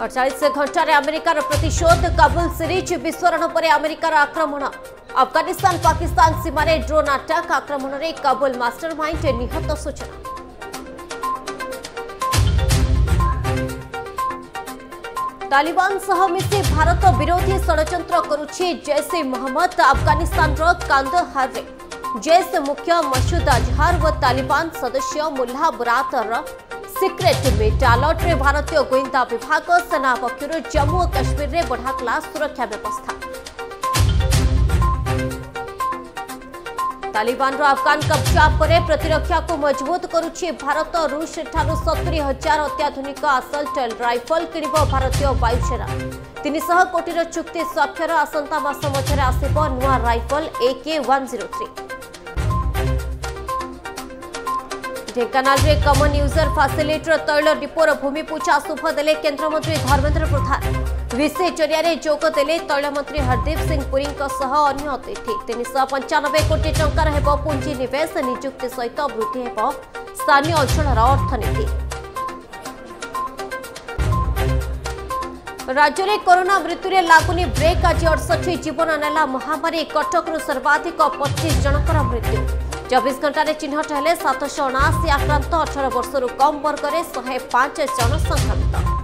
अड़चाश घंटे आमेरिकार प्रतिशोध काबुल सीरीज विस्फोरण पर आमेरिकार आक्रमण अफगानिस्तान पाकिस्तान सीमार ड्रोन आटाक आक्रमण में काबुल मास्टरमाइंड निहत सूचना तालिबान सह मिशि भारत विरोधी षड्र कर जैश ए महम्मद आफगानिस्तान कांदहार जैश मुख्य मसूद अजहार व तालिबान सदस्य मुल्ला बुरातर ସିକ୍ରେଟ୍ ମେଟାଲଟ୍ରେ ଭାରତୀୟ ଗୋଇନ୍ଦା ବିଭାଗ ସେନା ପକ୍ଷରୁ ଜମ୍ମୁ ଓ କାଶ୍ମୀରରେ ବଢ଼ାଗଲା ସୁରକ୍ଷା ବ୍ୟବସ୍ଥା ତାଲିବାନର ଆଫଗାନ କବ୍ଜା ପରେ ପ୍ରତିରକ୍ଷାକୁ ମଜବୁତ କରୁଛି ଭାରତ ରୁଷଠାରୁ ସତୁରି ହଜାର ଅତ୍ୟାଧୁନିକ ଆସଲ୍ଟ ରାଇଫଲ କିଣିବ ଭାରତୀୟ ବାୟୁସେନା ତିନିଶହ କୋଟିର ଚୁକ୍ତି ସ୍ୱାକ୍ଷର ଆସନ୍ତା ମାସ ମଧ୍ୟରେ ଆସିବ ନୂଆ rifle AK one zero three ଢେଙ୍କାନାଳରେ କମନ୍ ୟୁଜର ଫାସିଲିଟିର ତୈଳ ଡିପୋର ଭୂମିପୂଜା ଶୁଭ ଦେଲେ କେନ୍ଦ୍ରମନ୍ତ୍ରୀ ଧର୍ମେନ୍ଦ୍ର ପ୍ରଧାନ ବିଶେଷ ଜରିଆରେ ଯୋଗ ଦେଲେ ତୈଳମନ୍ତ୍ରୀ ହରଦୀପ ସିଂ ପୁରୀଙ୍କ ସହ ଅନ୍ୟ ଅତିଥି ତିନିଶହ ପଞ୍ଚାନବେ କୋଟି ଟଙ୍କାର ହେବ ପୁଞ୍ଜି ନିବେଶ ନିଯୁକ୍ତି ସହିତ ବୃଦ୍ଧି ହେବ ସ୍ଥାନୀୟ ଅଞ୍ଚଳର ଅର୍ଥନୀତି ରାଜ୍ୟରେ କରୋନା ମୃତ୍ୟୁରେ ଲାଗୁନି ବ୍ରେକ୍ ଆଜି ଅଠଷଠି ଜୀବନ ନେଲା ମହାମାରୀ କଟକରୁ ସର୍ବାଧିକ ପଚିଶ ଜଣଙ୍କର ମୃତ୍ୟୁ চব্বিশ ঘণ্টার চিহ্নট হলে সাতশ অনাশি আক্রান্ত অঠর বর্ষর কম বর্গের শহে পাঁচ জন সংক্রমিত